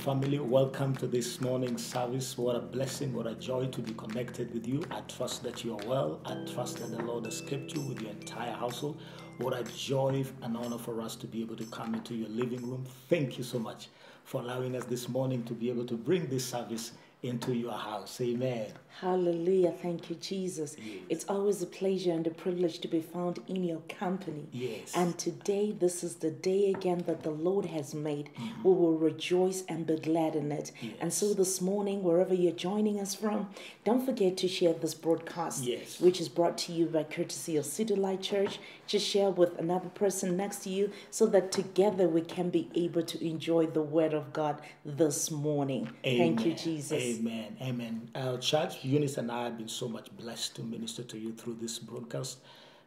Family. Welcome to this morning's service. What a blessing, what a joy to be connected with you. I trust that you are well. I trust that the Lord has kept you with your entire household. What a joy and honor for us to be able to come into your living room. Thank you so much for allowing us this morning to be able to bring this service into your house. Amen. Hallelujah. Thank you, Jesus. Yes. It's always a pleasure and a privilege to be found in your company. Yes. And today, this is the day again that the Lord has made. Mm-hmm. We will rejoice and be glad in it. And so, this morning, wherever you're joining us from, don't forget to share this broadcast, Yes. which is brought to you by courtesy of City Light Church. Just share with another person next to you so that together we can be able to enjoy the Word of God this morning. Thank you, Jesus. Amen. Amen. Our church, Eunice and I have been so much blessed to minister to you through this broadcast,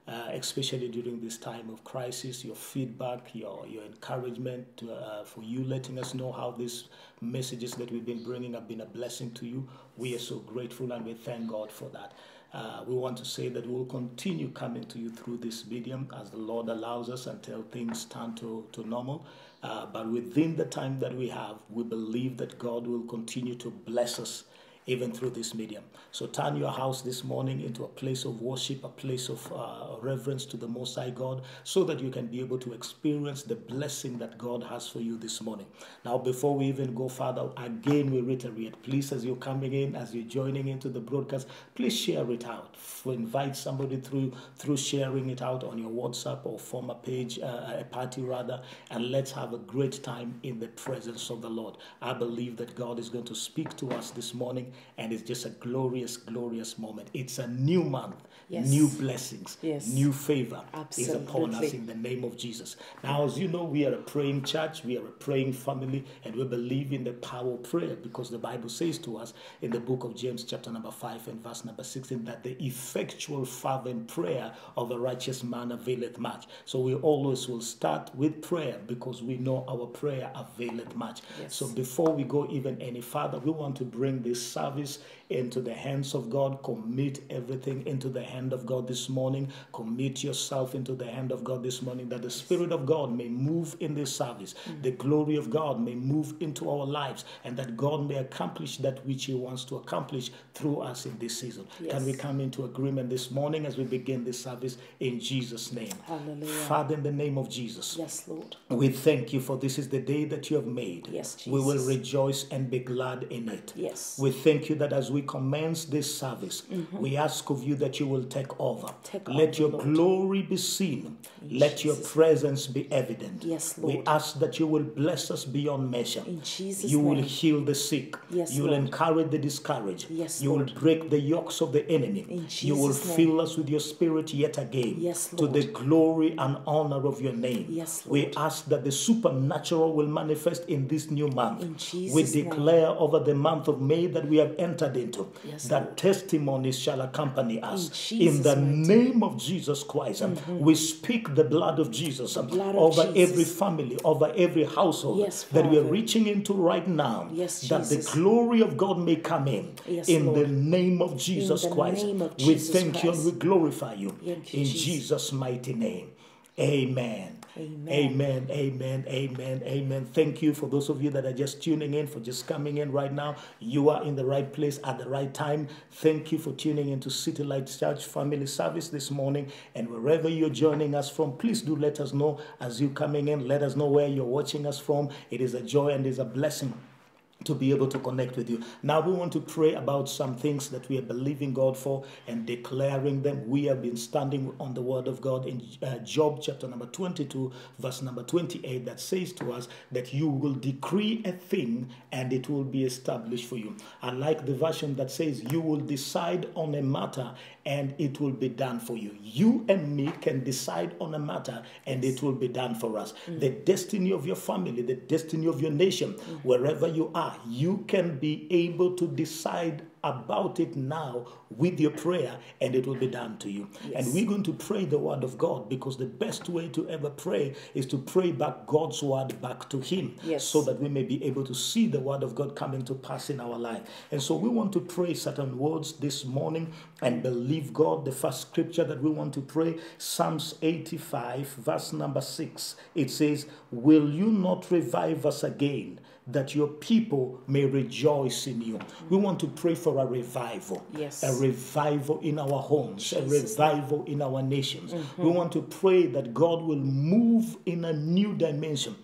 uh, especially during this time of crisis. Your feedback, your your encouragement uh, for you, letting us know how these messages that we've been bringing have been a blessing to you. We are so grateful and we thank God for that. Uh, we want to say that we'll continue coming to you through this medium as the Lord allows us until things turn to, to normal. Uh, but within the time that we have, we believe that God will continue to bless us even through this medium. So turn your house this morning into a place of worship, a place of uh, reverence to the Most High God, so that you can be able to experience the blessing that God has for you this morning. Now, before we even go further, again we reiterate, please, as you're coming in, as you're joining into the broadcast, please share it out. Invite somebody through through sharing it out on your WhatsApp or form a page, uh, a party rather, and let's have a great time in the presence of the Lord. I believe that God is going to speak to us this morning, and it's just a glorious, glorious moment. It's a new month, Yes. new blessings, Yes. new favor is upon us in the name of Jesus. Now, as you know, we are a praying church, we are a praying family, and we believe in the power of prayer because the Bible says to us in the book of James, chapter number 5 and verse number 16, that the effectual, fervent prayer of a righteous man availeth much. So we always will start with prayer because we know our prayer availeth much. Yes. So before we go even any further, we want to bring this service into the hands of God. Commit everything into the hand of God this morning. Commit yourself into the hand of God this morning that the Spirit of God may move in this service. The glory of God may move into our lives and that God may accomplish that which He wants to accomplish through us in this season. Can we come into agreement this morning as we begin this service in Jesus' name? Hallelujah. Father, in the name of Jesus. Yes, Lord. We thank you for this is the day that you have made. Yes, We will rejoice and be glad in it. Yes. We thank you that as we commence this service, mm-hmm. we ask of you that you will take over. Take Let over, your Lord. glory be seen. Let your presence be evident. Yes, We ask that you will bless us beyond measure. In Jesus' you will heal the sick. Yes, you will Lord. encourage the discouraged. Yes, you Lord. will break the yokes of the enemy. In you will name. fill us with your spirit yet again. Yes, To the glory and honor of your name. Yes, We ask that the supernatural will manifest in this new month. In Jesus' we name. declare over the month of May that we have entered into Yes, that testimonies shall accompany us. In In, the Jesus' name of Jesus Christ, we speak the blood of Jesus um, blood of over Jesus. every family, over every household Yes, that we are reaching into right now. Yes, that the glory of God may come in. Yes, in the name of Jesus Christ. name of we Jesus thank you and we glorify you. You, in Jesus. Jesus' mighty name. Amen. Amen. Amen. Amen. Amen. Amen. Thank you for those of you that are just tuning in, for just coming in right now. You are in the right place at the right time. Thank you for tuning into City Light Church Family Service this morning. And wherever you're joining us from, please do let us know as you're coming in. Let us know where you're watching us from. It is a joy and is a blessing to be able to connect with you. Now we want to pray about some things that we are believing God for and declaring them. We have been standing on the word of God in uh, Job chapter number 22 verse number 28 that says to us that you will decree a thing and it will be established for you. I like the version that says you will decide on a matter and it will be done for you. You and me can decide on a matter and it will be done for us. Mm. The destiny of your family, the destiny of your nation, mm. wherever you are, you can be able to decide about it now with your prayer and it will be done to you. And we're going to pray the word of God because the best way to ever pray is to pray back God's word back to Him Yes. so that we may be able to see the word of God coming to pass in our life. And so we want to pray certain words this morning and believe God. The first scripture that we want to pray, Psalms 85, verse number 6. It says, Will you not revive us again? That your people may rejoice in you. We want to pray for a revival. Yes. A revival in our homes, a revival in our nations. Mm-hmm. We want to pray that God will move in a new dimension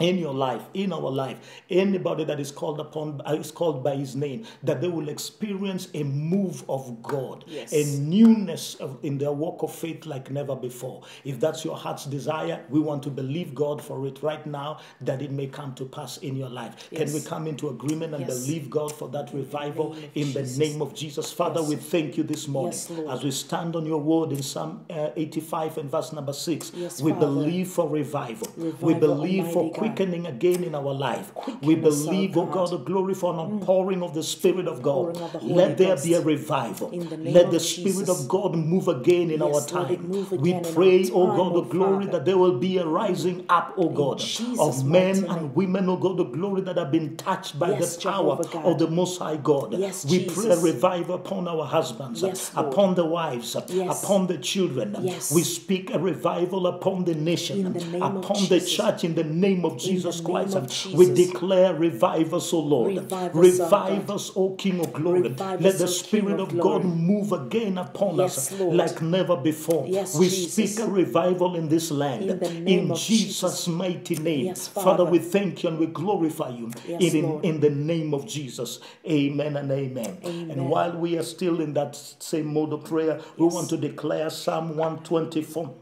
in your life, in our life, anybody that is called upon uh, is called by His name, that they will experience a move of God, Yes. a newness of, in their walk of faith like never before. If that's your heart's desire, we want to believe God for it right now, that it may come to pass in your life. Can we come into agreement and Yes. believe God for that revival name of in the Jesus. name of Jesus? Father, Yes. we thank you this morning Yes, as we stand on your word in Psalm uh, 85 and verse number 6. Yes, we Father. believe for revival. we believe for God. Quickening again in our life. We believe, oh God. The glory for an mm. outpouring of the Spirit of God. Pouring of the Holy Let there be a revival. In the name Let the Spirit of God move again in our time. we pray, our oh God, the oh glory that there will be a rising up, oh God, of men and women, oh God, the glory that have been touched by the power of the Most High God. We pray a revival upon our husbands, upon the wives, upon the children. We speak a revival upon the nation, In the name of upon the church in the name of Jesus Christ. of We declare revive us, O Lord. Revive us, O Revive us, O King of glory. Revive Let us, the King Spirit of God move again upon Yes, us Lord. like never before. Yes, we Jesus. speak a revival in this land. In of Jesus' Jesus. mighty name. Yes, Father, Father. we thank you and we glorify you in, Lord. in the name of Jesus. Amen and amen. Amen. And while we are still in that same mode of prayer, we want to declare Psalm 124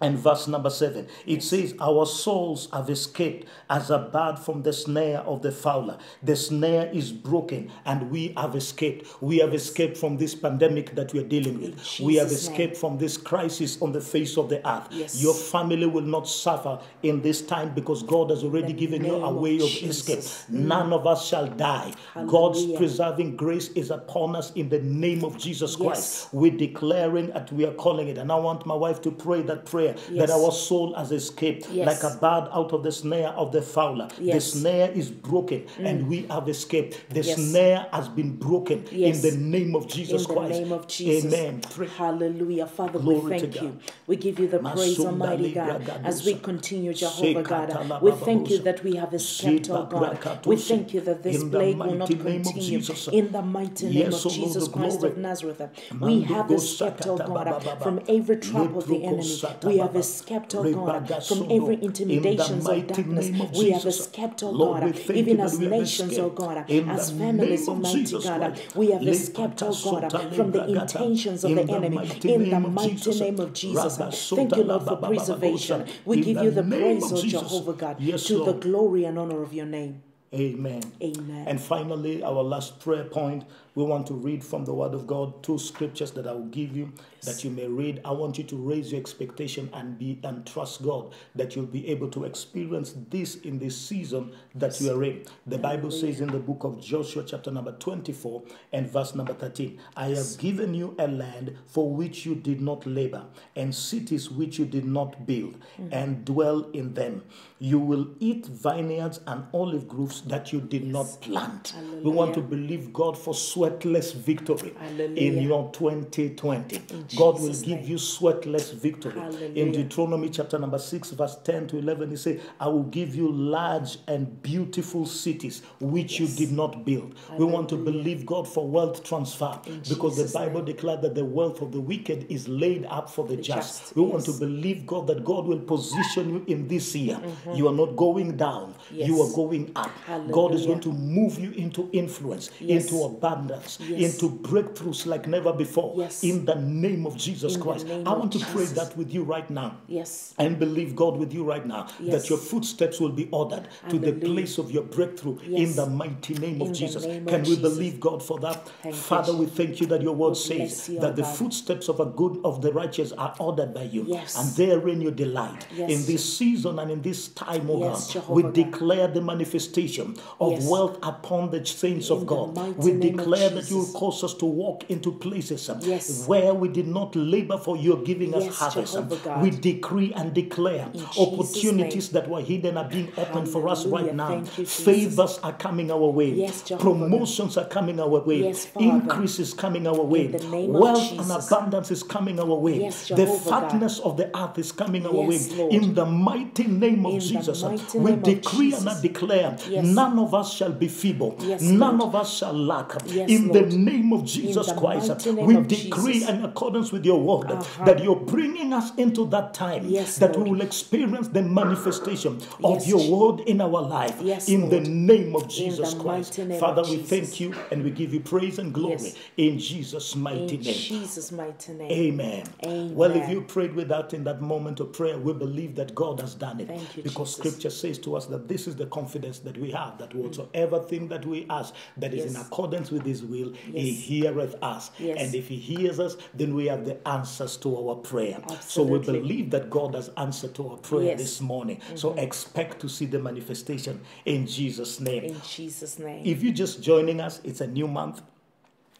and verse number 7. It says, Our souls have escaped as a bird from the snare of the fowler. The snare is broken and we have escaped. We have escaped from this pandemic that we are dealing with. In We have Jesus' name. escaped from this crisis on the face of the earth. Yes. Your family will not suffer in this time because God has already the given you a way of Jesus. escape. Mm. None of us shall die. God's preserving grace is upon us in the name of Jesus Yes. Christ. We're declaring that we are calling it. And I want my wife to pray that prayer Yes. that our soul has escaped Yes. like a bird out of the snare of the fowler. The snare is broken mm. and we have escaped. The Yes. snare has been broken Yes. in the name of Jesus in the Christ. name of Jesus. Amen. Pray. Hallelujah. Father, Glory we thank you. We give you the praise, Almighty God, libra as we continue, Jehovah God. We thank you that we have escaped, oh God. We thank you that this plague will not mighty name of continue. In the mighty name of Jesus Christ of Nazareth. We have escaped, oh God, from every trap of the enemy. We have escaped, oh God, from every In the intimidations of darkness. We have escaped, oh God, even as that we have nations, oh. God, as families, Almighty God. We have escaped, oh God, from the intentions of the enemy. In the mighty name of Jesus. Thank you, Lord, for preservation. We give you the praise, of oh Jehovah God, to the glory and honor of your name. Amen. Amen. And finally, our last prayer point, we want to read from the Word of God two scriptures that I will give you that you may read. I want you to raise your expectation and be and trust God that you'll be able to experience this in this season that you are in. The Bible says in the book of Joshua, chapter number 24 and verse number 13, I have given you a land for which you did not labor, and cities which you did not build, mm. and dwell in them. You will eat vineyards and olive groves that you did not plant. We want to believe God for sweatless victory in your 2020. God will give name. you sweatless victory. In Deuteronomy chapter number 6, verse 10 to 11, he says, I will give you large and beautiful cities which you did not build. We want to believe God for wealth transfer because Jesus' the Bible declared that the wealth of the wicked is laid up for the, just. just, We want to believe God that God will position you in this year. You are not going down, you Mm-hmm. Are going up. God is going to move you into influence, Yes. into abundance, Yes. into breakthroughs like never before. Yes. In the name of Jesus In Christ. I want to pray that with you right now Yes. and believe God with you right now Yes. that your footsteps will be ordered to the place of your breakthrough in the mighty name of In the Jesus. name of Can we Jesus. believe God for that? Thank you, Father, we thank you that your word says you, that the God. footsteps of a good of the righteous are ordered by you, Yes. and therein you delight. In this season and in this time, Yes, God, we declare the manifestation of wealth upon the saints In of God. We name declare that you will cause us to walk into places um, Yes. where we did not labor for you're giving Yes, us harvest. God. We decree and declare Jesus' opportunities that were hidden are being opened for us right now. You, Favors are coming our way. Yes, Promotions are coming our way. Increase is coming our way. In the name of Wealth and abundance is coming our way. The Jehovah God. fatness of the earth is coming our way. Lord. In the mighty name of In Jesus, uh, we name decree and I declare none of us shall be feeble. None Lord. of us shall lack. Yes, in Lord. the name of Jesus Christ, we decree Jesus. in accordance with your word Uh-huh. that you're bringing us into that time Yes, that Lord. we will experience the manifestation of Yes, your word in our life. Yes, in the name of Jesus Christ. Father, we Jesus. thank you and we give you praise and glory in Jesus' mighty In name. Jesus' mighty name. Amen. Amen. Well, if you prayed with that in that moment of prayer, we believe that God has done it. Thank you, because Jesus. scripture says to us that this is the confidence that we have that whatsoever thing that we ask that is in accordance with his will, he heareth us. Yes. And if he hears us, then we have the answers to our prayer. So we believe that God has answered to our prayer Yes. this morning. So mm-hmm. expect to see the manifestation in Jesus' name. In Jesus' name. If you're just joining us, it's a new month.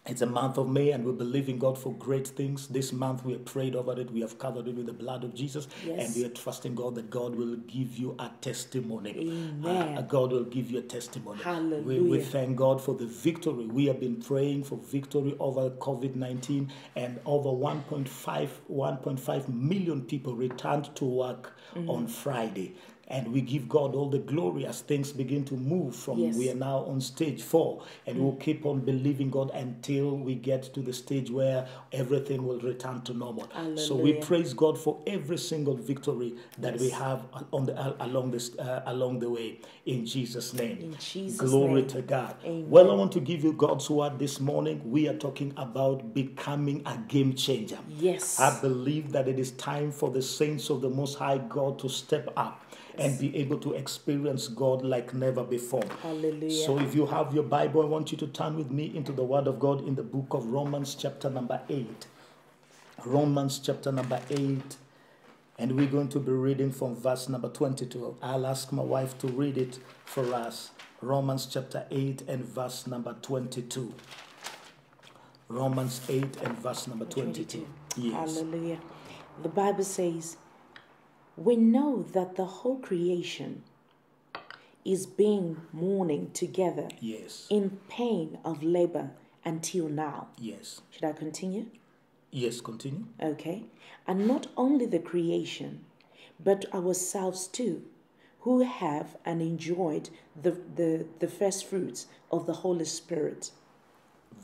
It's a month of May, and we believe in God for great things. This month, we have prayed over it. We have covered it with the blood of Jesus, Yes. and we are trusting God that God will give you a testimony. Uh, God will give you a testimony. We, we thank God for the victory. We have been praying for victory over COVID 19, and over 1.5 1.5 million people returned to work Mm-hmm. on Friday. And we give God all the glory as things begin to move from Yes. we are now on stage four, and we'll keep on believing God until we get to the stage where everything will return to normal. So we praise God for every single victory that we have on the uh, along this uh, along the way in Jesus' name. In Jesus' Glory name. to God. Amen. Well, I want to give you God's word this morning. We are talking about becoming a game changer. Yes. I believe that it is time for the saints of the Most High God to step up and be able to experience God like never before. Hallelujah. So, if you have your Bible, I want you to turn with me into the Word of God in the book of Romans, chapter number 8. Romans, chapter number 8. And we're going to be reading from verse number 22. I'll ask my wife to read it for us. Romans chapter 8 and verse number 22. Romans 8 and verse number 22. Yes. Hallelujah. The Bible says, We know that the whole creation is being mourning together Yes. in pain of labor until now. Yes. Should I continue? Yes, continue. Okay. And not only the creation, but ourselves too, who have and enjoyed the, the, the first fruits of the Holy Spirit.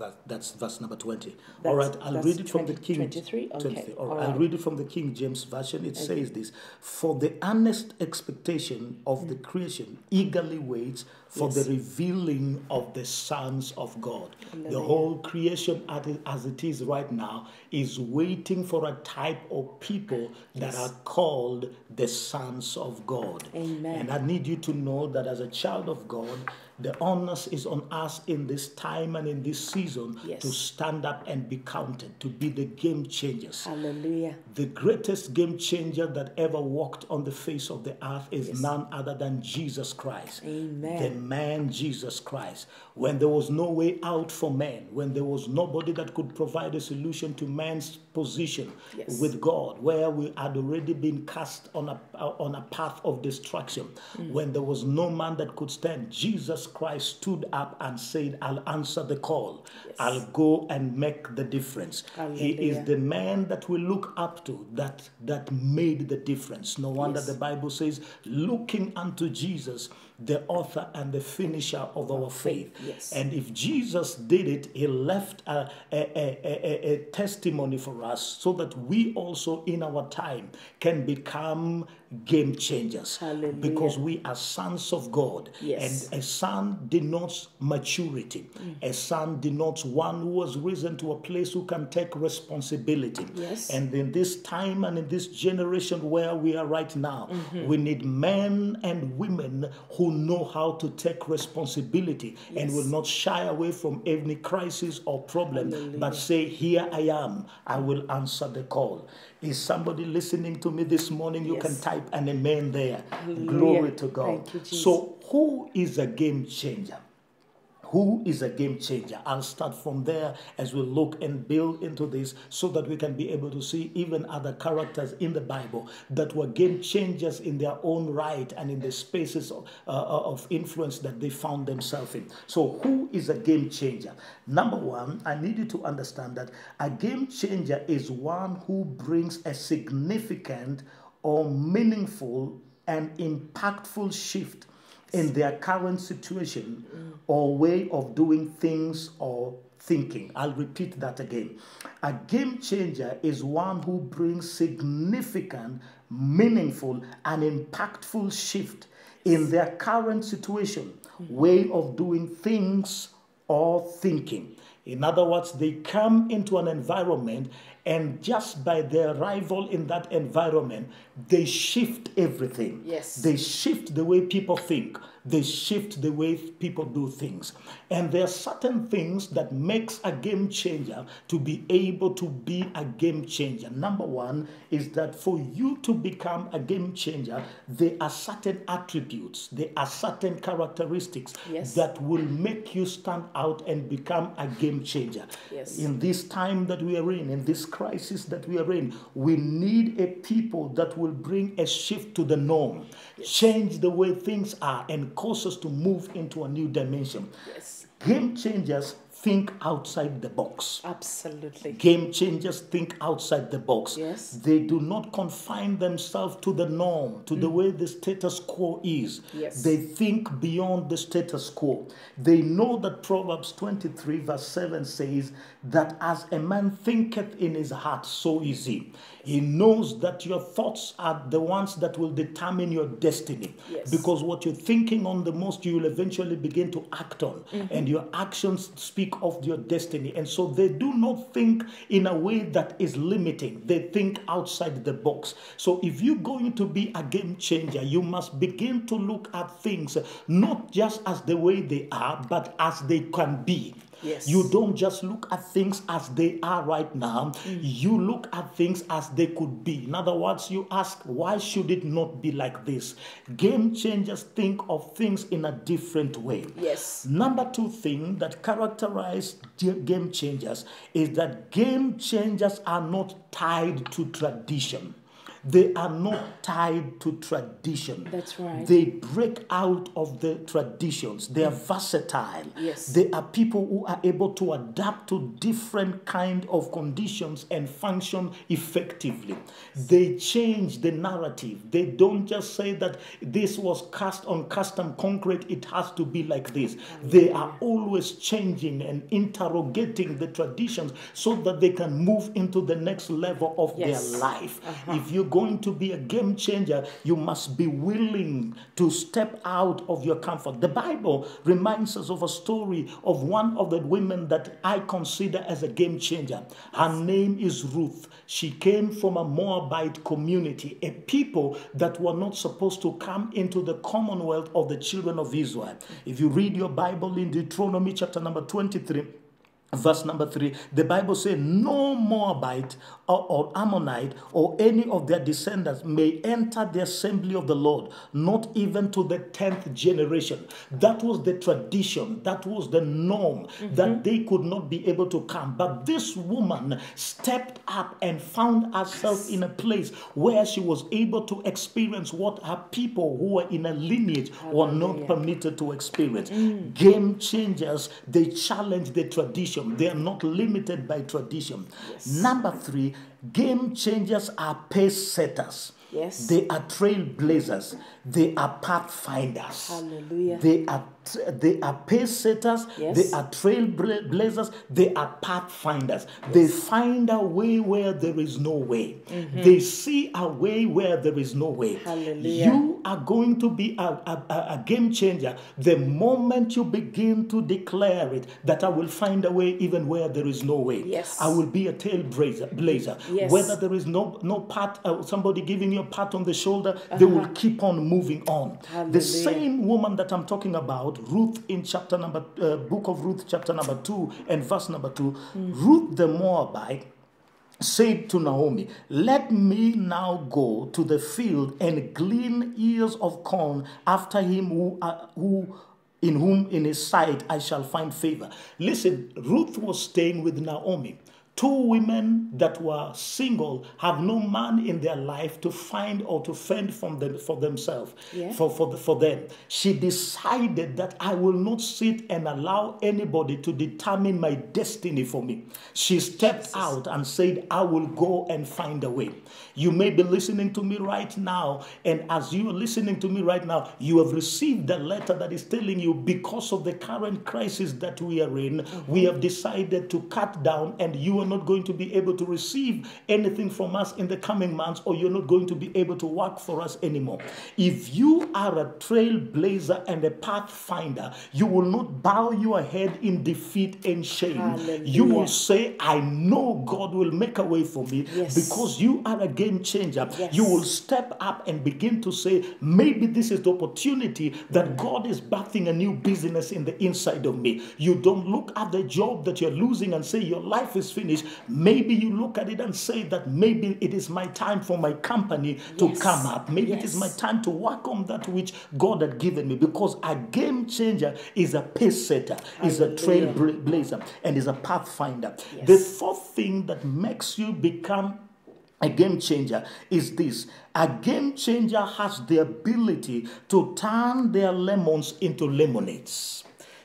That, that's verse number 20. That's- All right, I'll read it from 20 the King 23? Okay, 23. All all right, I'll read it from the King James Version. It says this For the earnest expectation of the creation eagerly waits for Mm. Yes. the revealing of the sons of God. The whole creation, as it is right now, is waiting for a type of people that Yes. are called the sons of God. Amen. And I need you to know that as a child of God, the onus is on us in this time and in this season Yes. to stand up and be counted, to be the game changers. Hallelujah. The greatest game changer that ever walked on the face of the earth is Yes. none other than Jesus Christ. Amen. The man Jesus Christ. When there was no way out for man, when there was nobody that could provide a solution to man's position Yes. with God, where we had already been cast on a, on a path of destruction, Mm. when there was no man that could stand, Jesus Christ stood up and said, I'll answer the call. Yes. I'll go and make the difference. He is the man that we look up to that that made the difference. No wonder Yes. the Bible says, looking unto Jesus, the author and the finisher of our faith. yes. And if Jesus did it, he left a, a, a, a, testimony for us so that we also in our time can become game changers. Hallelujah. Because we are sons of God. Yes. And a son denotes maturity. A son denotes one who has risen to a place who can take responsibility. Yes. And in this time and in this generation where we are right now, Mm-hmm. we need men and women who know how to take responsibility and will not shy away from any crisis or problem, Hallelujah. but say, Here I am, I will answer the call. Is somebody listening to me this morning? You can type an amen there. Hallelujah. Glory to God. You. So, who is a game changer? Who is a game changer? I'll start from there as we look and build into this so that we can be able to see even other characters in the Bible that were game changers in their own right and in the spaces of, uh, of influence that they found themselves in. So, who is a game changer? Number one, I need you to understand that a game changer is one who brings a significant or meaningful and impactful shift in their current situation or way of doing things or thinking. I'll repeat that again. A game changer is one who brings significant, meaningful, and impactful shift in their current situation, way of doing things or thinking. In other words, they come into an environment and just by their arrival in that environment, they shift everything. Yes. They shift the way people think. They shift the way people do things. And there are certain things that makes a game changer to be able to be a game changer. Number one is that for you to become a game changer, there are certain attributes, there are certain characteristics Yes. that will make you stand out and become a game changer. Yes. In this time that we are in, in this crisis that we are in, we need a people that will bring a shift to the norm, change the way things are, and cause us to move into a new dimension. Yes. Game changers think outside the box. Absolutely. Game changers think outside the box. Yes. They do not confine themselves to the norm, to the way the status quo is. Mm. Yes. They think beyond the status quo. They know that Proverbs 23, verse 7 says that as a man thinketh in his heart, so is he. He knows that your thoughts are the ones that will determine your destiny. Yes. Because what you're thinking on the most, you will eventually begin to act on. Mm-hmm. And your actions speak of your destiny. And so they do not think in a way that is limiting, they think outside the box. So if you're going to be a game changer, you must begin to look at things not just as the way they are, but as they can be. Yes. You don't just look at things as they are right now, mm. you look at things as they could be. In other words, you ask, why should it not be like this? Game changers think of things in a different way. Yes. Number two thing that characterize game changers is that game changers are not tied to tradition. They are not tied to tradition. That's right. They break out of the traditions. They are versatile. Yes. They are people who are able to adapt to different kind of conditions and function effectively. They change the narrative. They don't just say that this was cast on custom concrete, it has to be like this. They are always changing and interrogating the traditions so that they can move into the next level of Yes. their life. Uh-huh. If you're going to be a game changer, you must be willing to step out of your comfort. The Bible reminds us of a story of one of the women that I consider as a game changer. Her name is Ruth. She came from a Moabite community, a people that were not supposed to come into the commonwealth of the children of Israel. If you read your Bible in Deuteronomy chapter number 23, Verse number three, the Bible says, No Moabite or, or Ammonite or any of their descendants may enter the assembly of the Lord, not even to the tenth generation. That was the tradition, that was the norm, mm-hmm. that they could not be able to come. But this woman stepped up and found herself in a place where she was able to experience what her people who were in a lineage were not permitted to experience. Mm. Game changers, they challenge the tradition. They are not limited by tradition. Number three, game changers are pace setters. Yes. They are trailblazers. They are pathfinders. Hallelujah. They are they are pace setters. Yes. They are trailblazers. They are pathfinders. They find a way where there is no way. They see a way where there is no way. Hallelujah. You are going to be a, a, a- game changer the moment you begin to declare it that I will find a way even where there is no way. Yes. I will be a trailblazer. Blazer. Yes. Whether there is no no pat, uh, somebody giving you a pat on the shoulder, they will keep on moving on. The same woman that I'm talking about, Ruth, in chapter number, uh, book of Ruth, chapter number two and verse number two, Ruth the Moabite said to Naomi, Let me now go to the field and glean ears of corn after him who, uh, who in whom in his sight I shall find favor. Listen, Ruth was staying with Naomi. Two women that were single have no man in their life to find or to fend from them for themselves, Yeah. for, for, the, for them. She decided that I will not sit and allow anybody to determine my destiny for me. She stepped out and said, I will go and find a way. You may be listening to me right now, and as you are listening to me right now, you have received the letter that is telling you because of the current crisis that we are in, we have decided to cut down, and you are not going to be able to receive anything from us in the coming months, or you're not going to be able to work for us anymore. If you are a trailblazer and a pathfinder, you will not bow your head in defeat and shame. You will say, I know God will make a way for me Yes. because you are a game changer. Yes. You will step up and begin to say, maybe this is the opportunity that God is birthing a new business in the inside of me. You don't look at the job that you're losing and say your life is finished. Maybe you look at it and say that maybe it is my time for my company to Yes. come up. Maybe it is my time to work on that which God had given me because a game changer is a pace setter, is a trailblazer, and is a pathfinder. Yes. The fourth thing that makes you become a game changer is this a game changer has the ability to turn their lemons into lemonades.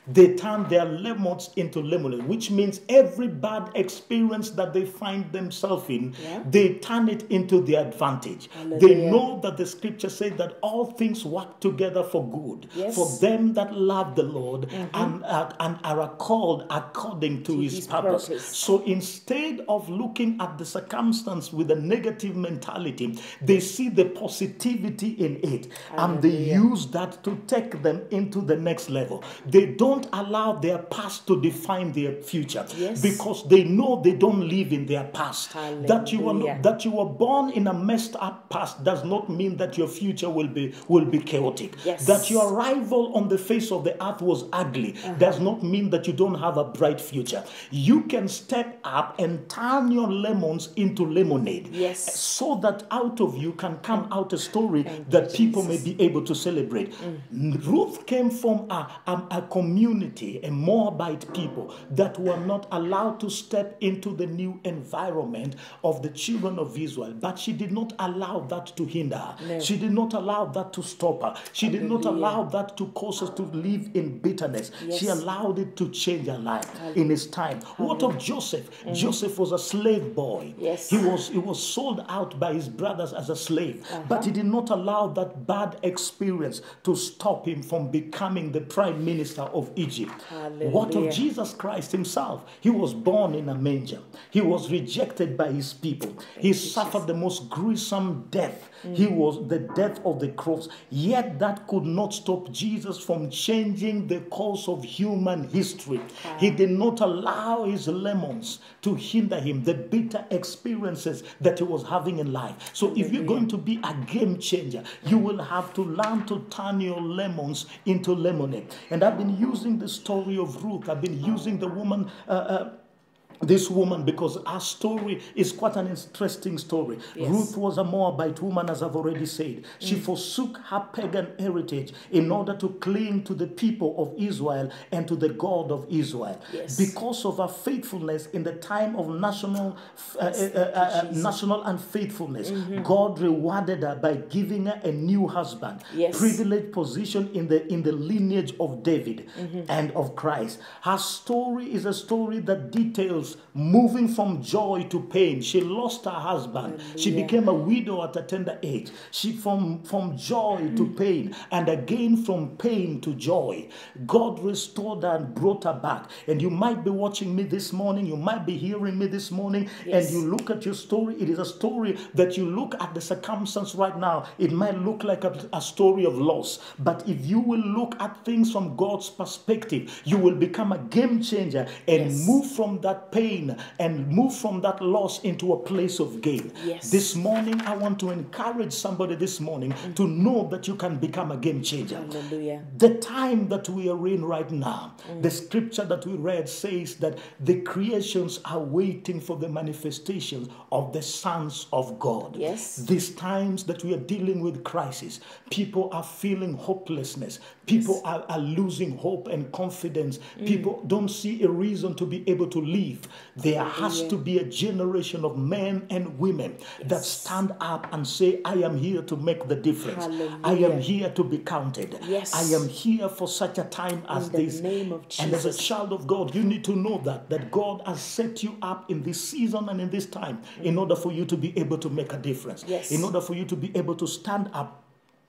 They turn their lemons into lemonade, which means every bad experience that they find themselves in, Yeah. they turn it into their advantage. They know that the scripture says that all things work together for good Yes. for them that love the Lord and, uh, and are called according to, his, his purpose. purpose. So instead of looking at the circumstance with a negative mentality, they see the positivity in it and they use that to take them into the next level. They don't allow their past to define their future Yes. because they know they don't live in their past. That you Hallelujah. not, that you were born in a messed up past does not mean that your future will be will be chaotic. Yes. That your arrival on the face of the earth was ugly uh-huh. does not mean that you don't have a bright future. You can step up and turn your lemons into lemonade. Yes. So that out of you can come out a story Thank that people may be able to celebrate. Mm. Ruth came from a, a, a community, a Moabite people that were not allowed to step into the new environment of the children of Israel. But she did not allow that to hinder her. No. She did not allow that to stop her. She did not allow that to cause us to live in bitterness. She allowed it to change her life in his time. What of Joseph? Joseph was a slave boy. Yes. He was he was sold out by his brothers as a slave, but he did not allow that bad experience to stop him from becoming the prime minister of Egypt. What of Jesus Christ himself? He was born in a manger. He was rejected by his people. He suffered the most gruesome death. He was the death of the cross. Yet that could not stop Jesus from changing the course of human history. He did not allow his lemons to hinder him, the bitter experiences that he was having in life. So if you're going to be a game changer, you will have to learn to turn your lemons into lemonade. And I've been using the story of Ruth. I've been using the woman. Uh, uh, this woman, because her story is quite an interesting story. Yes. Ruth was a Moabite woman, as I've already said. She forsook her pagan heritage in order to cling to the people of Israel and to the God of Israel. Yes. Because of her faithfulness in the time of national, uh, uh, uh, uh, national unfaithfulness, God rewarded her by giving her a new husband, Yes. privileged position in the in the lineage of David and of Christ. Her story is a story that details moving from joy to pain. She lost her husband. She became a widow at a tender age. She from from joy to mm. pain and again from pain to joy. God restored her and brought her back. And you might be watching me this morning, you might be hearing me this morning Yes. and you look at your story, it is a story that you look at the circumstance right now. It might look like a, a story of loss, but if you will look at things from God's perspective, you will become a game changer and Yes. move from that pain and move from that loss into a place of gain. Yes. This morning, I want to encourage somebody this morning mm-hmm. to know that you can become a game changer. Hallelujah. The time that we are in right now, mm. the scripture that we read says that the creations are waiting for the manifestations of the sons of God. Yes. These times that we are dealing with crisis, people are feeling hopelessness. People are, are losing hope and confidence. Mm. People don't see a reason to be able to live. There has to be a generation of men and women that stand up and say, I am here to make the difference. I am here to be counted. Yes. I am here for such a time as this. And as a child of God, you need to know that that God has set you up in this season and in this time in order for you to be able to make a difference. Yes. In order for you to be able to stand up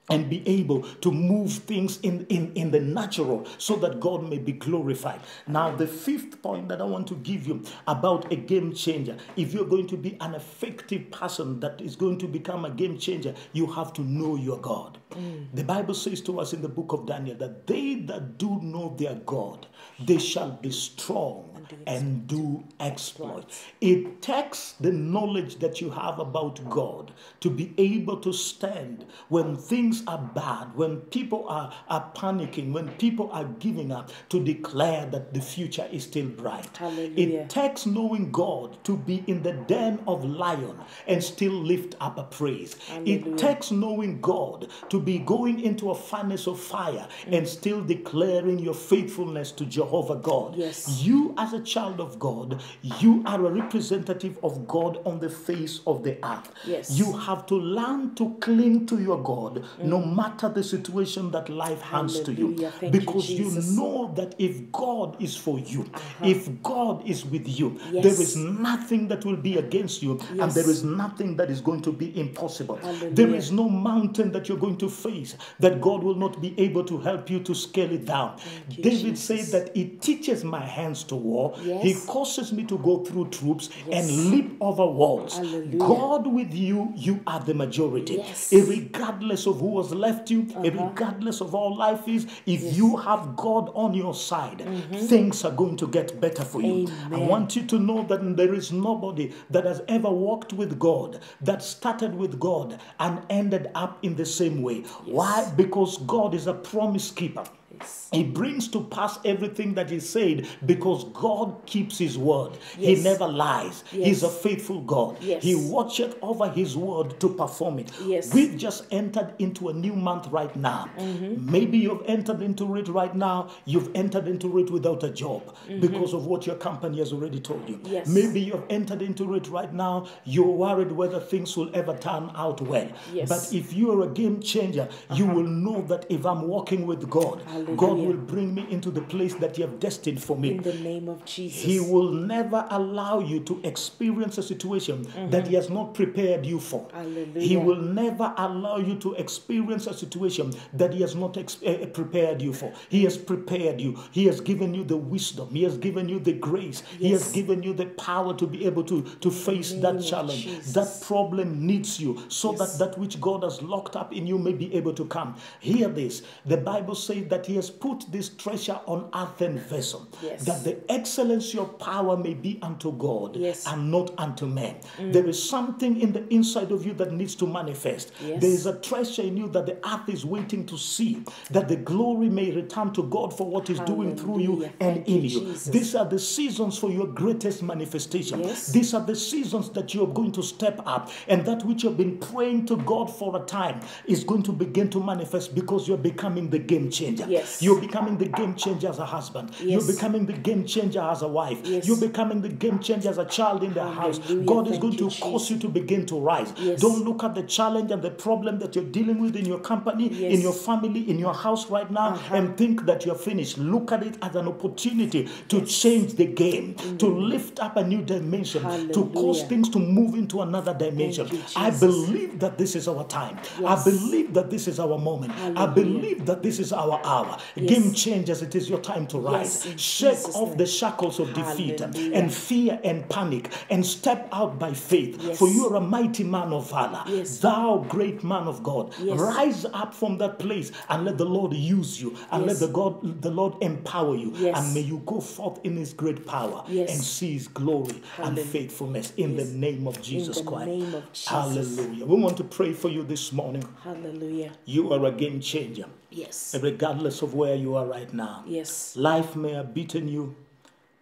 and be able to move things in, in, in the natural so that God may be glorified. Now, the fifth point that I want to give you about a game changer if you're going to be an effective person that is going to become a game changer, you have to know your God. Mm. The Bible says to us in the book of Daniel that they that do know their God, they shall be strong and do exploits. It takes the knowledge that you have about God to be able to stand when things are bad, when people are, are panicking, when people are giving up, to declare that the future is still bright. Hallelujah. It takes knowing God to be in the den of lion and still lift up a praise. It takes knowing God to be going into a furnace of fire and mm. still declaring your faithfulness to Jehovah God. Yes. You, as a child of God, you are a representative of God on the face of the earth. Yes. You have to learn to cling to your God no mm. matter the situation that life hands to you. Thank because you, Jesus. know that if God is for you, uh-huh. if God is with you, Yes. there is nothing that will be against you, and there is nothing that is going to be impossible. Hallelujah. There is no mountain that you're going to face that God will not be able to help you to scale it down. you, David said that it teaches my hands to war, Yes. He causes me to go through troops Yes. and leap over walls. Hallelujah. God with you, you are the majority. Yes. Regardless of who has left you, regardless of all life is, if you have God on your side, things are going to get better for you. I Mm-hmm. Want you to know that there is nobody that has ever walked with God, that started with God and ended up in the same way. Why? Because God is a promise keeper. Yes. He brings to pass everything that he said because God keeps his word. He never lies. Yes. He's a faithful God. Yes. He watcheth over his word to perform it. Yes. We've just entered into a new month right now. Mm-hmm. Maybe you've entered into it right now. You've entered into it without a job because of what your company has already told you. Yes. Maybe you've entered into it right now. You're worried whether things will ever turn out well. Yes. But if you are a game changer, you will know that if I'm walking with God, God Hallelujah. will bring me into the place that you have destined for me. In the name of Jesus. He will never allow you to experience a situation that He has not prepared you for. He Mm-hmm. Will never allow you to experience a situation that He has not ex- eh, prepared you for. He has prepared you. He has given you the wisdom. He has given you the grace. He has given you the power to be able to, to face that challenge. Jesus. That problem needs you so Yes. that that which God has locked up in you may be able to come. Hear this. The Bible says that He has put this treasure on earthen vessel, Yes. that the excellency of power may be unto God Yes. and not unto men. Mm. There is something in the inside of you that needs to manifest. Yes. There is a treasure in you that the earth is waiting to see, that the glory may return to God for what He's doing through you and Thank in you, you. Jesus. These are the seasons for your greatest manifestation. These are the seasons that you're going to step up, and that which you've been praying to God for a time is going to begin to manifest because you're becoming the game changer. Yes. You're becoming the game changer as a husband. Yes. You're becoming the game changer as a wife. Yes. You're becoming the game changer as a child in the house. Hallelujah. God is Thank going you, to cause you to begin to rise. Yes. Don't look at the challenge and the problem that you're dealing with in your company, in your family, in your house right now, Uh-huh. and think that you're finished. Look at it as an opportunity to change the game, to lift up a new dimension, to cause. Things to move into another dimension. you, I believe that this is our time. Yes. I believe that this is our moment. I believe that this is our hour. Power. Yes. Game changers, it is your time to rise. Yes, Shake Jesus' off name. the shackles of defeat Hallelujah. and fear and panic and step out by faith. Yes. For you are a mighty man of valor. Thou great man of God. Rise up from that place and let the Lord use you and let the God the Lord empower you. And may you go forth in his great power and see his glory and faithfulness in the name of Jesus Christ. name of Jesus. Hallelujah. We want to pray for you this morning. Hallelujah. You are a game changer, Yes. regardless of where you are right now. Yes. Life may have beaten you,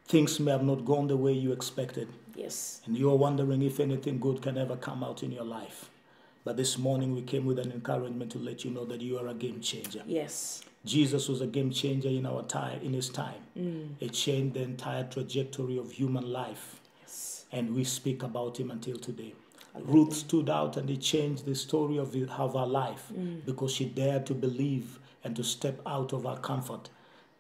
things may have not gone the way you expected, Yes. and you're wondering if anything good can ever come out in your life. But this morning we came with an encouragement to let you know that you are a game changer. Yes. Jesus was a game changer in our time, in his time. Mm. It changed the entire trajectory of human life, Yes. and we speak about him until today. Ruth stood out and it changed the story of, it- of her life mm. because she dared to believe and to step out of her comfort,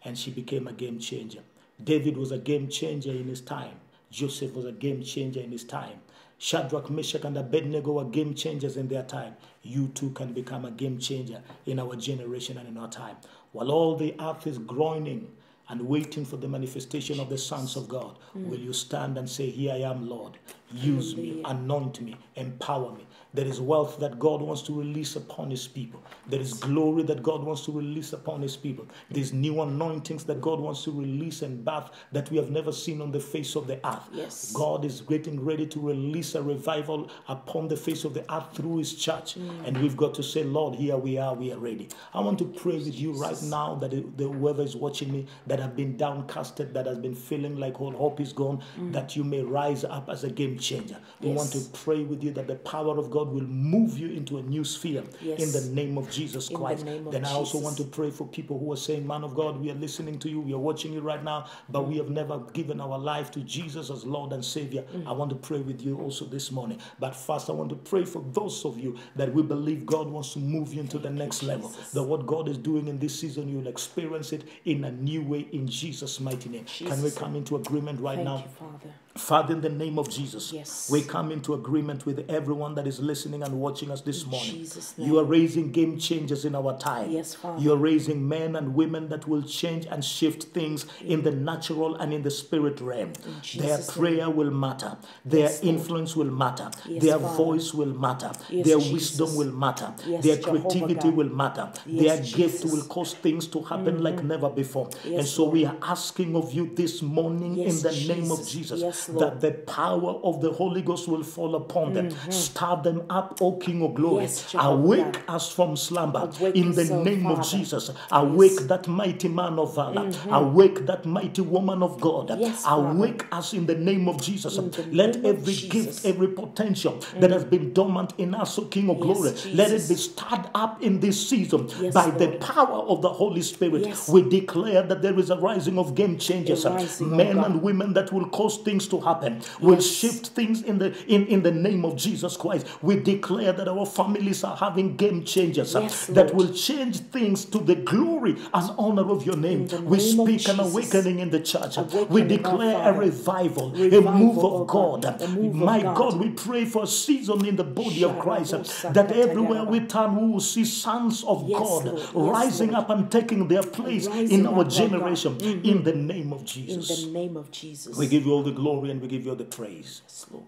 and she became a game changer. David was a game changer in his time. Joseph was a game changer in his time. Shadrach, Meshach, and Abednego were game changers in their time. You too can become a game changer in our generation and in our time. While all the earth is groaning and waiting for the manifestation of the sons of God, hmm. will you stand and say, Here I am, Lord? Use me, anoint me, empower me. There is wealth that God wants to release upon His people. There is glory that God wants to release upon His people. There's new anointings that God wants to release and bath that we have never seen on the face of the earth. Yes. God is getting ready to release a revival upon the face of the earth through His church. Hmm. And we've got to say, Lord, here we are, we are ready. I want to pray with you right now that the, whoever is watching me that have been downcasted, that has been feeling like all hope is gone, that you may rise up as a game changer. We want to pray with you that the power of God will move you into a new sphere Yes. in the name of Jesus the Christ. name of then I also Jesus. want to pray for people who are saying, Man of God, we are listening to you, we are watching you right now, but we have never given our life to Jesus as Lord and Savior. Mm. I want to pray with you also this morning. But first, I want to pray for those of you that we believe God wants to move you into the next level. That what God is doing in this season, you'll experience it in a new way in Jesus' mighty name. Can we come into agreement right Thank now? you, Father. Father, in the name of Jesus, Yes. we come into agreement with everyone that is listening and watching us this morning. Jesus' You are raising game changers in our time. Yes, Father. You are raising men and women that will change and shift things in the natural and in the spirit realm. Their Jesus' prayer will matter. Their Yes, Lord. influence will matter. Yes, Their Father. voice will matter. Their Jesus. wisdom will matter. Their creativity will matter. Their gift Jesus. Mm-hmm. will cause things to happen like never before. and so we are asking of you this morning in the name of Jesus. Yes, that the power of the Holy Ghost will fall upon them. Stir them up, O King of glory. Mm-hmm. Yes, Awake us from slumber Awake in the us, O name of Jesus. Awake that mighty man of valor. Awake that mighty woman of God. Yes, Father. Awake us in the name of Jesus. Let name of every Jesus. gift, every potential that has been dormant in us, O King of Yes, glory, let it be stirred up in this season Yes, by the power of the Holy Spirit. Yes. We declare that there is a rising of game changers, rising, men and women that will cause things to happen, We'll shift things in the in, in the name of Jesus Christ. We declare that our families are having game changers uh, Yes, that will change things to the glory and honor of your name. the We speak an awakening in the church. we Awakening, our declare a Father. revival, a move of God. God. Move of My God. God, we pray for a season in the body of Christ uh, that everywhere we turn, we will see sons of Yes, God Lord. Rising up and taking their place Rising in our O God. generation in the name of Jesus. In the name of Jesus. We give you all the glory and we give you the praise.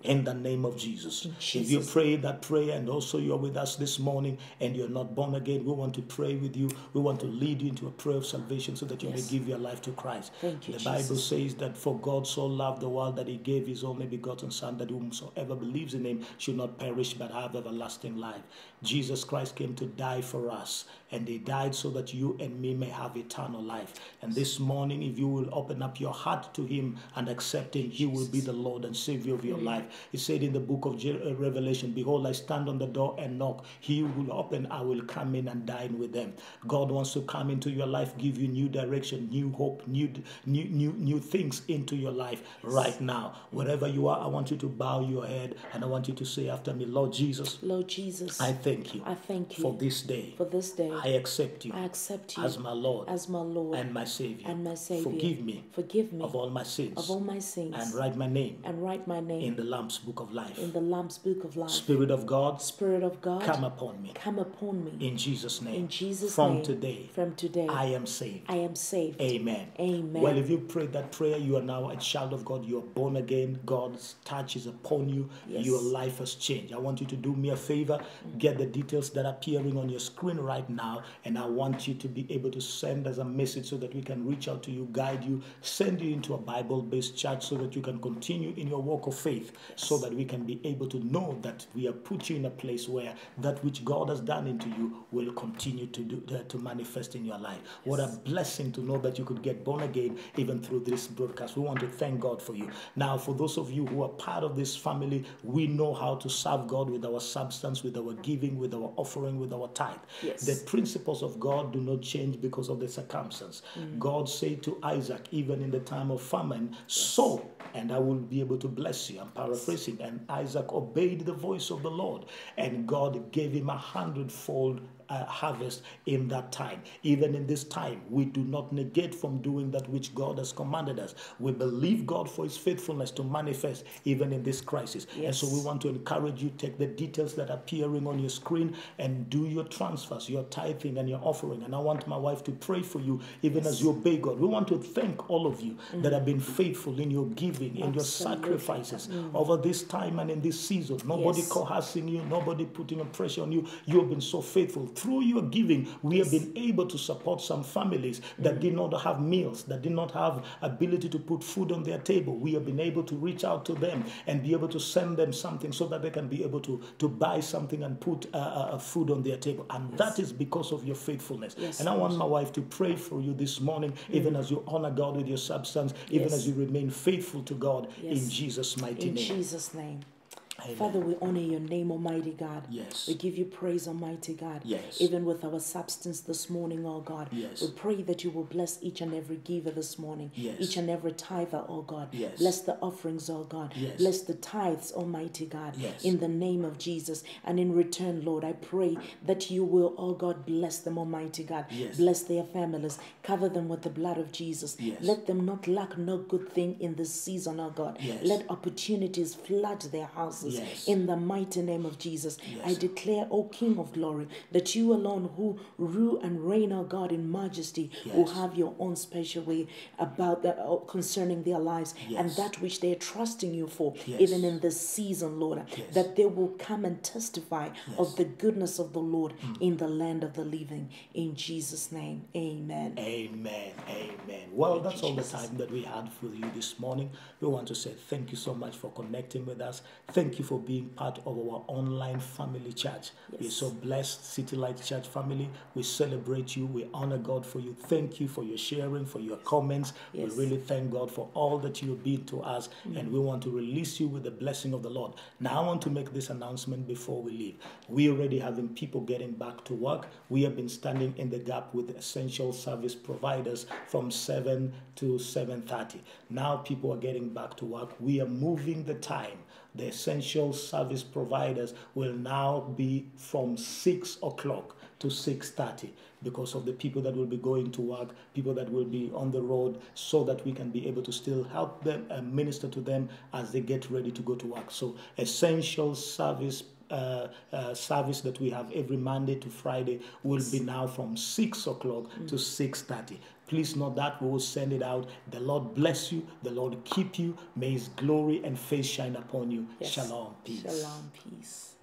In the name of Jesus. If you Jesus' pray that prayer and also you're with us this morning and you're not born again, we want to pray with you. We want to lead you into a prayer of salvation so that you Yes. may give your life to Christ. Thank you, the Bible Jesus. says that for God so loved the world that he gave his only begotten Son, that whomsoever believes in him should not perish but have everlasting life. Jesus Christ came to die for us, and he died so that you and me may have eternal life. And this morning, if you will open up your heart to him and accept him, he will be the Lord and Savior of your life. He said in the book of uh, Revelation, Behold, I stand on the door and knock. He will open, I will come in and dine with them. God wants to come into your life, give you new direction, new hope, new new new, new things into your life right now. Wherever you are, I want you to bow your head and I want you to say after me, Lord Jesus, Lord Jesus, I thank you I thank you for this day. for this day. I accept you I accept you as my Lord as my Lord and my Savior. and my Savior. Forgive me Forgive me of all my sins. of all my sins. and write my name and write my name in the Lamb's book of life. in the Lamb's book of life. Spirit of God, Spirit of God, come upon me. come upon me. In Jesus' name. In Jesus' From name. today, From today, I am saved. I am saved. Amen. Amen. Well, if you prayed that prayer, you are now a child of God. You are born again. God's touch is upon you. Yes. Your life has changed. I want you to do me a favor. Get the details that are appearing on your screen right now, and I want you to be able to send us a message so that we can reach out to you, guide you, send you into a Bible-based church so that you can continue in your walk of faith, so that we can be able to know that we have put you in a place where that which God has done into you will continue to do uh, to manifest in your life. What a blessing to know that you could get born again even through this broadcast. We want to thank God for you. Now, for those of you who are part of this family, we know how to serve God with our substance, with our giving, with our offering, with our tithe. Yes. The principles of God do not change because of the circumstance. Mm. God said to Isaac, even in the time of famine, sow, and I will be able to bless you. I'm paraphrasing. And Isaac obeyed the voice of the Lord, and God gave him a hundredfold uh, harvest in that time. Even in this time, we do not negate from doing that which God has commanded us. We believe God for His faithfulness to manifest even in this crisis. And so we want to encourage you take the details that are appearing on your screen and do your transfers, your tithing and your offering. And I want my wife to pray for you even as you obey God. We want to thank all of you that have been faithful in your giving, in your sacrifices over this time and in this season. Nobody Yes. coercing you, nobody putting a pressure on you. You have been so faithful. Through your giving, we have been able to support some families that did not have meals, that did not have ability to put food on their table. We have been able to reach out to them and be able to send them something so that they can be able to, to buy something and put uh, uh, food on their table. And that is because of your faithfulness. Yes, and I want my wife to pray for you this morning, even as you honor God with your substance, even Yes. as you remain faithful to God Yes. in Jesus' mighty In name. Jesus' name. Amen. Father, we honor your name, Almighty God. Yes. We give you praise, Almighty God. Yes. Even with our substance this morning, oh God. Yes. We pray that you will bless each and every giver this morning. Yes. Each and every tither, oh God. Yes. Bless the offerings, oh God. Yes. Bless the tithes, Almighty God. Yes. In the name of Jesus. And in return, Lord, I pray that you will, oh God, bless them, Almighty God. Yes. Bless their families. Cover them with the blood of Jesus. Yes. Let them not lack no good thing in this season, oh God. Yes. Let opportunities flood their houses Yes. in the mighty name of Jesus. Yes. I declare, O King of glory, that you alone who rule and reign, O God, in majesty, will have your own special way about uh, concerning their lives and that which they are trusting you for, Yes. even in this season, Lord, Yes. that they will come and testify of the goodness of the Lord Mm. in the land of the living. In Jesus' name, amen. Amen. Amen. Well, Thank that's all the time that we had for you this morning. We want to say thank you so much for connecting with us. Thank you for being part of our online family church. We're so blessed, CityLight Church family. We celebrate you. We honor God for you. Thank you for your sharing, for your comments. Yes. We really thank God for all that you have been to us, mm. and we want to release you with the blessing of the Lord. Now, I want to make this announcement before we leave. We already having people getting back to work. We have been standing in the gap with essential service providers from 7 to 7:30. Now people are getting back to work. We are moving the time. The essential service providers will now be from 6 o'clock to 6.30 because of the people that will be going to work people that will be on the road so that we can be able to still help them and minister to them as they get ready to go to work. So essential service uh, uh, service that we have every Monday to Friday will be now from six o'clock to six thirty. Please note that we will send it out. The Lord bless you. The Lord keep you. May His glory and face shine upon you. Yes. Shalom. Peace. Shalom. Peace.